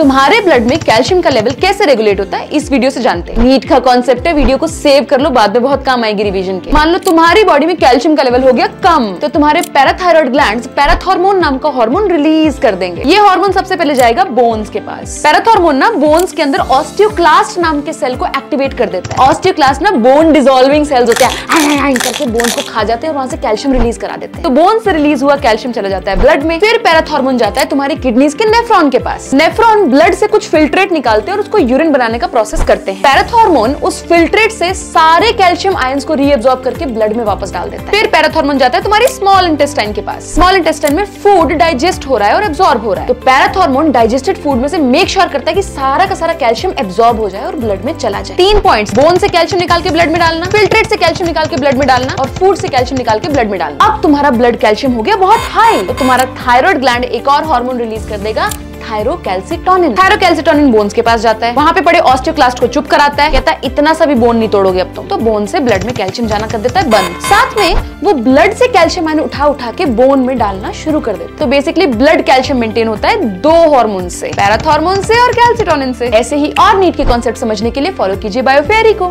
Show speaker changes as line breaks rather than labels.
तुम्हारे ब्लड में कैल्शियम का लेवल कैसे रेगुलेट होता है, इस वीडियो से जानते हैं। नीट का कॉन्सेप्ट है वीडियो को सेव कर लो, बाद में बहुत काम आएगी रिवीजन के। मान लो तुम्हारी बॉडी में कैल्शियम का लेवल हो गया कम तो तुम्हारे पैराथायरॉइड ग्लैंड पैराथॉर्मोन नाम का हार्मोन रिलीज़ कर देंगे। ये हार्मोन सबसे पहले जाएगा बोन्स के पास। पैराथॉर्मोन ना बोन्स के अंदर ऑस्टियोक्लास्ट नाम के सेल को एक्टिवेट कर देता है। ऑस्टियोक्लास्ट ना बोन डिजोल्विंग सेल्स होते हैं करके बोन को खा जाते हैं और वहाँ से कैल्शियम रिलीज़ करा देते हैं। तो बोन से रिलीज़ हुआ कैल्शियम चला जाता है ब्लड में, फिर पैराथॉर्मोन जाता है तुम्हारी किडनीज के नेफ्रॉन के पास। नेफ्रॉन ब्लड से कुछ फिल्ट्रेट निकालते हैं और उसको यूरिन बनाने का प्रोसेस करते हैं। पैराथॉर्मोन उस फिल्ट्रेट से सारे कैल्शियम आयंस को रीअब्सॉर्ब करके ब्लड में वापस डाल देता है। फिर पैराथॉर्मोन जाता है तुम्हारी स्मॉल इंटेस्टाइन के पास। स्मॉल इंटेस्टाइन में फ़ूड डाइजेस्ट हो रहा है और एब्सॉर्ब हो रहा है। तो पैराथॉर्मोन डाइजेस्टेड फ़ूड में से मेक श्योर करता है कि सारा का सारा कैल्शियम एब्सॉर्ब हो जाए और ब्लड में चला जाए। तीन पॉइंट्स बोन से कैल्शियम निकाल के ब्लड में डालना फिल्ट्रेट से कैल्शियम निकाल के ब्लड में डालना और फ़ूड से कैल्शियम निकाल के ब्लड में डालना। अब तुम्हारा ब्लड कैल्शियम हो गया बहुत हाई तो तुम्हारा थायराइड ग्लैंड एक और हार्मोन रिलीज़ कर देगा थायरोकैल्सिटोनिन। थायरोकैल्सिटोनिन बोन्स के पास जाता है। वहाँ पे पड़े ऑस्टियोक्लास्ट को चुप कराता है। कहता है, इतना सा भी बोन नहीं तोड़ोगे अब तुम। तो बोन से ब्लड में कैल्शियम जाना कर देता है, बंद। साथ में वो ब्लड से कैल्शियम आयन उठा उठा के बोन में डालना शुरू कर देता तो बेसिकली ब्लड कैल्शियम मेंटेन होता है दो हार्मोन से। पैराथॉर्मोन से और कैल्सिटोनिन से। ऐसे ही और नीट के कॉन्सेप्ट समझने के लिए फॉलो कीजिए बायोफेरी को।